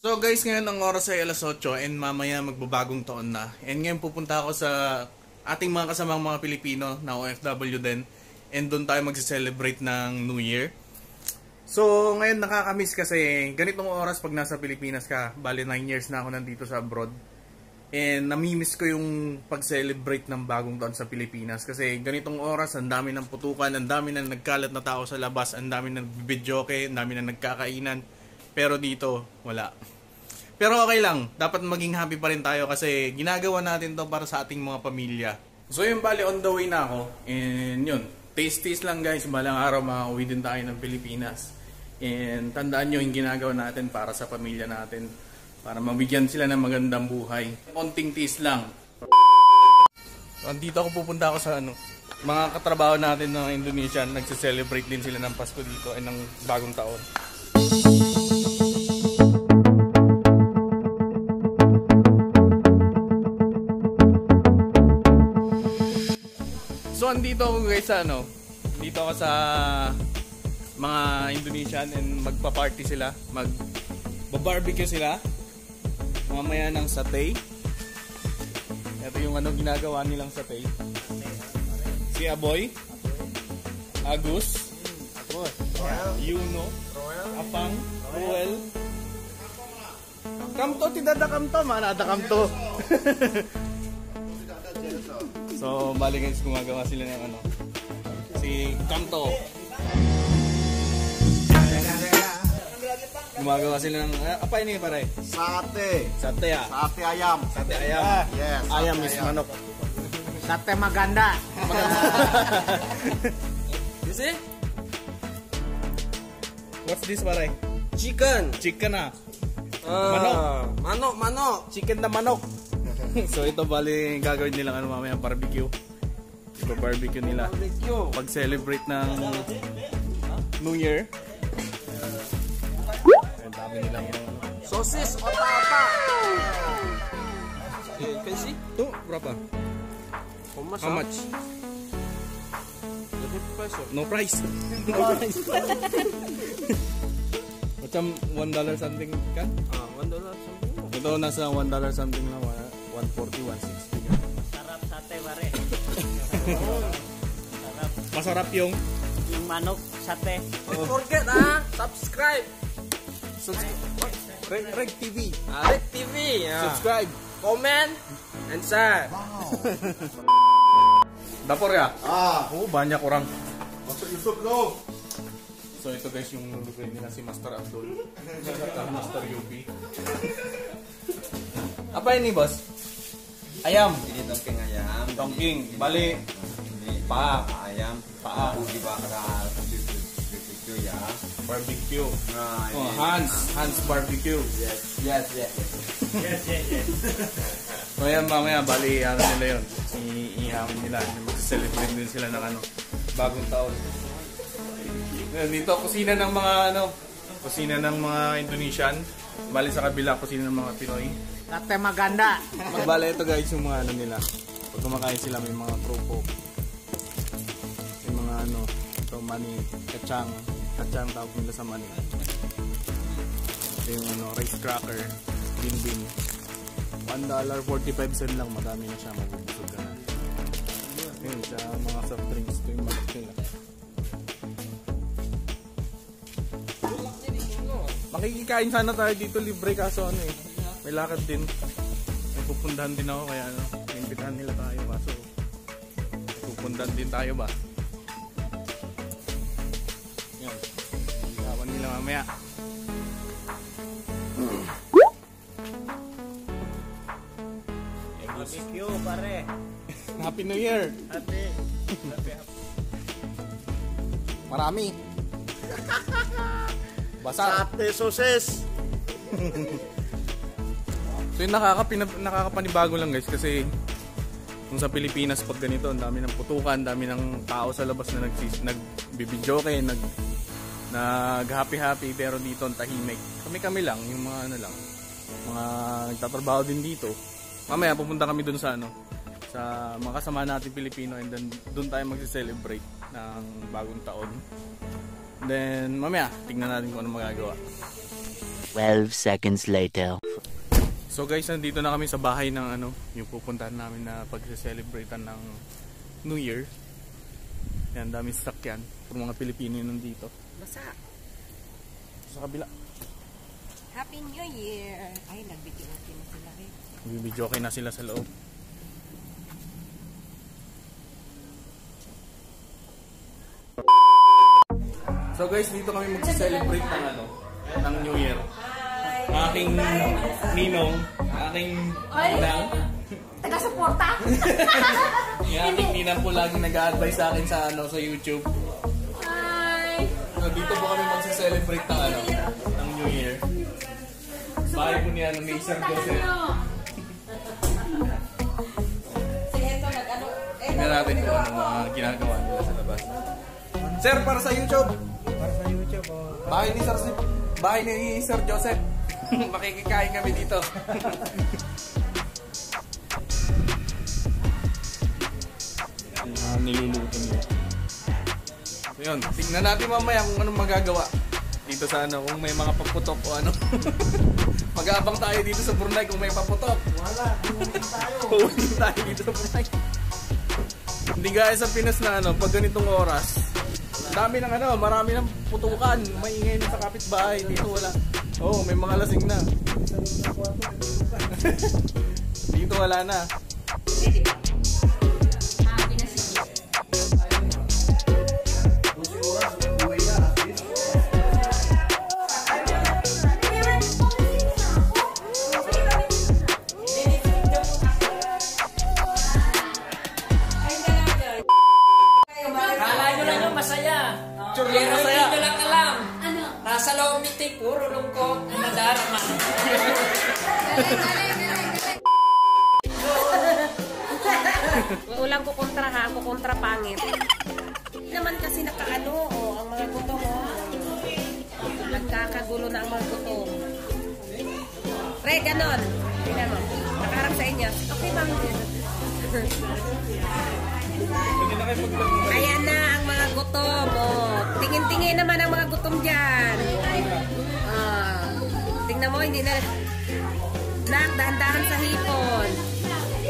So guys, ngayon ang oras ay alas 8 and mamaya magbabagong taon na. And ngayon pupunta ako sa ating mga kasamang mga Pilipino na OFW din. And doon tayo magse-celebrate ng New Year. So ngayon nakakamiss kasi ganitong oras pag nasa Pilipinas ka. Bali 9 years na ako nandito sa abroad. And namimiss ko yung pag-celebrate ng bagong taon sa Pilipinas. Kasi ganitong oras, ang dami ng putukan, ang dami na nagkalat na tao sa labas, ang dami na nagbibidyoke, ang dami na nagkakainan. Pero dito, wala. Pero okay lang, dapat maging happy pa rin tayo kasi ginagawa natin to para sa ating mga pamilya. So yun, bali on the way na ako. And yun, taste-taste lang guys, balang araw makauwi din tayo ng Pilipinas. And tandaan nyo yung ginagawa natin para sa pamilya natin. Para mabigyan sila ng magandang buhay. Konting taste lang. So, andito ako pupunta ako sa ano, mga katrabaho natin ng Indonesian, nagse-celebrate din sila ng Pasko dito ay ng bagong taon. So andito ako guys sa ano, dito ako sa mga Indonesian and magpa-party sila, mag barbecue sila. Mamaya ng satay. Ito yung ano ginagawa nilang satay. Si Aboy, Agus, Yuno, Apang, Ruel. Kamto, tidada kamto, manada kamto. so, bali guys, gumagawa sila ng ano. Si Kamto. Gumagawa sila ng, ah, apa ini pare? Sate. Sate ya? Sate ayam. Sate ayam. Yes. sate Ayam is manok. Sate maganda. You see? What's this pare? Chicken. Chicken ah. Manok. Manok, manok. Chicken na manok. So ito bali gagawin nilang ano mamaya barbecue. Ito barbecue nila. Pag-celebrate ng New Year. Ang dami nilang. Sosis. Okay, can see? Ito, berapa? How much? Much? No price. No price. Macam one dollar something kan? Ah, one dollar something. Ito nasa one dollar something na 140, 160? Sarap sate pare. Masarap yung Yung manok sate. Don't forget ah, subscribe. Reg, Reg TV. Ah, Red TV. ah. Subscribe. Comment and share. Dapor ya? Ah, Oh, banyak orang. masuk YouTube lo. So ito guys yung lulutuin nila si Master Abdul. Master Yubi. Apa ini bos? Ayam. Ini tongking ayam. Tongking. Bali. Ini Paa. ayam. Paa. Bumbu dibakar barbecue ya. Barbecue. Nah, Oh, ini. Hans. Hans Barbecue. Yes, yes, yes. Yes, yes, yes. Yan mamaya, bali ano nila yun. Iihawan nila. Mag-celebrate din sila ng ano, bagong taon. Dito, kusina ng mga ano, kusina ng mga Indonesian. Bali sa kabila, kusina ng mga Pinoy. Sate maganda. Bale, ito guys yung mga ano nila. Pag kumakain sila, may mga tropo. May mga ano, ito mani, kachang. Kachang tawag nila sa mani. Ito yung ano, rice cracker, binbin. $1.45 cent lang, madami na siya, mabubusog ka na. Yun, sa mga soft drinks, ito yung mga nila. Makikikain sana tayo dito libre kaso ano eh. May lakad din. May pupundahan din ako kaya ano, imbitahan nila tayo kaso pupundahan din tayo ba? Yan. Iyawan nila mamaya. Barbecue pare. Happy New Year! Ate. Marami! Basa! Sate sosis. So yung nakakapina, nakakapanibago lang guys kasi kung sa Pilipinas pag ganito, ang dami ng putukan, dami ng tao sa labas na nagsis, nagbibidyoke, nag nag happy happy pero dito ang tahimik. Kami-kami lang, yung mga ano lang, mga nagtatrabaho din dito. Mamaya pupunta kami dun sa ano, sa mga kasama natin Pilipino and then dun tayo magse-celebrate ng bagong taon. Then mamaya tingnan natin kung ano magagawa. 12 seconds later. So guys, nandito na kami sa bahay ng ano, yung pupuntahan namin na pagse-celebratean ng New Year. Yan, daming sakyan. Puro mga Pilipino nandito. Basa. Sa kabila, Happy New Year! Ay, nagbigyan natin na sila eh. bibidyo okay na sila sa loob. So guys, dito kami mag-celebrate ng ano, ng New Year. Aking ninong, aking ninang, Taga-suporta! yung aking ninang po lagi nag-a-advise sa akin sa ano sa YouTube. Hi! So, dito po kami mag-celebrate ng ano, ng New Year. Bahay po ni ano, ni Sir Joseph. Tingnan natin kung ano mga ginagawa nila sa labas. Sir, para sa YouTube. Para sa YouTube, oh. Bahay ni Sir, bahay ni Sir Joseph. Makikikain kami dito. Mga niluluto nila. So yun, tingnan natin mamaya kung anong magagawa dito sa ano, kung may mga paputok o ano. Mag-aabang tayo dito sa Brunei kung may paputok. Wala, tayo. Huwagin tayo dito sa Brunei. Hindi gaya sa Pinas na ano, pag ganitong oras, dami ng ano, marami ng putukan, maingay na sa kapitbahay, dito wala. Oo, oh, may mga lasing na. dito wala na. Kala nyo lang yung masaya. Pero Nasa loob ni Tik, puro lungkot na nadarama. Ulang ko kontra ha, ako kontra pangit. Naman kasi nakaano, oh, ang mga gutom mo. Nagkakagulo na ang mga gutom. Pre, ganon. Tingnan mo. Nakaharap sa inyo. Okay bang? Ayan na ang mga gutom. Oh. Tingin-tingin naman ang mga gutom dyan. Ah. tingnan mo, hindi na... Nak, dahan-dahan sa hipon.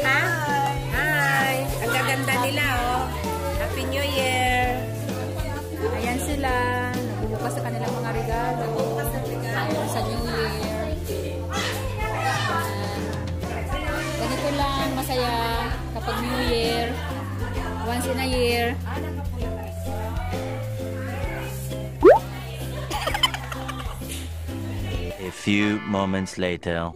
Ha? Hi! Ang gaganda nila, oh. Happy New Year! Ayan sila, nagbubukas sa kanilang mga regalo sa New Year. Ayan. Ganito lang, masaya kapag New Year. Once in a year. A few moments later.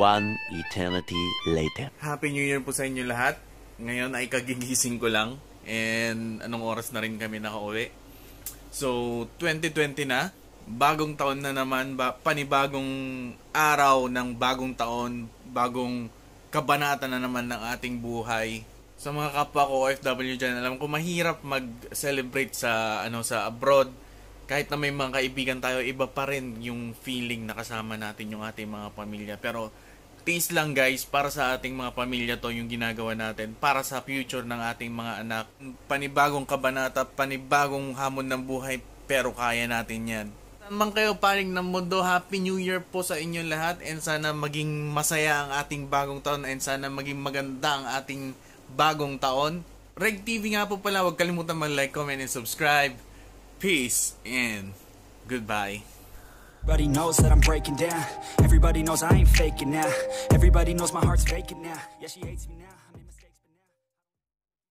One eternity later. Happy New Year po sa inyo lahat. Ngayon ay kagigising ko lang. And anong oras na rin kami nakauwi. So, 2020 na. Bagong taon na naman. Ba, panibagong araw ng bagong taon. Bagong kabanata na naman ng ating buhay. Sa mga kapwa ko OFW dyan, alam ko mahirap mag-celebrate sa, ano, sa abroad. Kahit na may mga kaibigan tayo, iba pa rin yung feeling na kasama natin yung ating mga pamilya. Pero tiis lang guys, para sa ating mga pamilya to yung ginagawa natin. Para sa future ng ating mga anak. Panibagong kabanata, panibagong hamon ng buhay, pero kaya natin yan. Saan man kayo paling ng mundo, Happy New Year po sa inyo lahat and sana maging masaya ang ating bagong taon and sana maging maganda ang ating bagong taon. Reg TV nga po pala, huwag kalimutan mag-like, comment, and subscribe. Peace and goodbye. Everybody knows that I'm breaking down. Everybody knows I ain't faking now. Everybody knows my heart's faking now. Yeah, she hates me now.